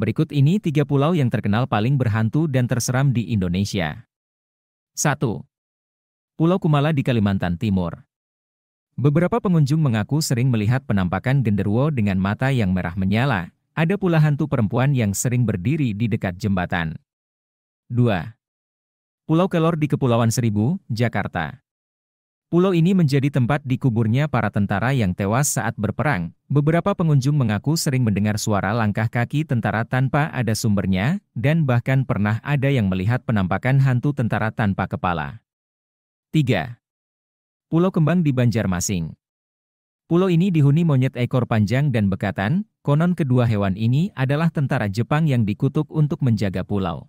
Berikut ini tiga pulau yang terkenal paling berhantu dan terseram di Indonesia. 1. Pulau Kumala di Kalimantan Timur. Beberapa pengunjung mengaku sering melihat penampakan genderuwo dengan mata yang merah menyala. Ada pula hantu perempuan yang sering berdiri di dekat jembatan. 2. Pulau Kelor di Kepulauan Seribu, Jakarta. Pulau ini menjadi tempat dikuburnya para tentara yang tewas saat berperang. Beberapa pengunjung mengaku sering mendengar suara langkah kaki tentara tanpa ada sumbernya, dan bahkan pernah ada yang melihat penampakan hantu tentara tanpa kepala. 3. Pulau Kembang di Banjarmasin. Pulau ini dihuni monyet ekor panjang dan bekatan, konon kedua hewan ini adalah tentara Jepang yang dikutuk untuk menjaga pulau.